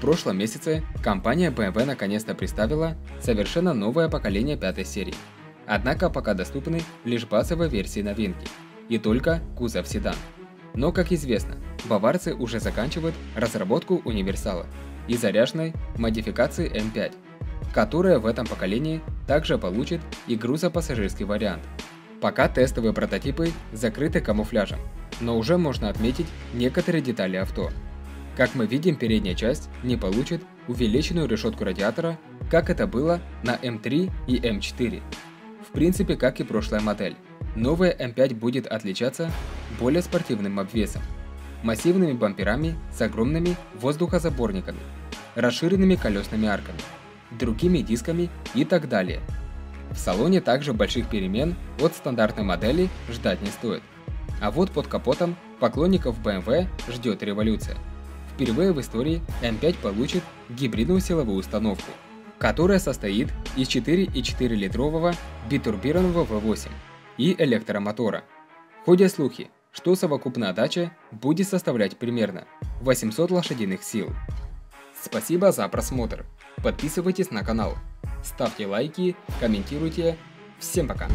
прошлом месяце компания BMW наконец-то представила совершенно новое поколение пятой серии. Однако пока доступны лишь базовые версии новинки и только кузов седан. Но, как известно, баварцы уже заканчивают разработку универсала и заряженной модификации M5, которая в этом поколении также получит и грузопассажирский вариант. Пока тестовые прототипы закрыты камуфляжем, но уже можно отметить некоторые детали авто. Как мы видим, передняя часть не получит увеличенную решетку радиатора, как это было на М3 и М4. В принципе, как и прошлая модель. Новая М5 будет отличаться более спортивным обвесом, массивными бамперами с огромными воздухозаборниками, расширенными колесными арками, другими дисками и так далее. В салоне также больших перемен от стандартной модели ждать не стоит. А вот под капотом поклонников BMW ждет революция. Впервые в истории M5 получит гибридную силовую установку, которая состоит из 4,4-литрового битурбированного V8 и электромотора. Ходят слухи, что совокупная дача будет составлять примерно 800 лошадиных сил. Спасибо за просмотр. Подписывайтесь на канал, ставьте лайки, комментируйте. Всем пока!